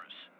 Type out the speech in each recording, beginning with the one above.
Mars.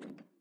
Copy.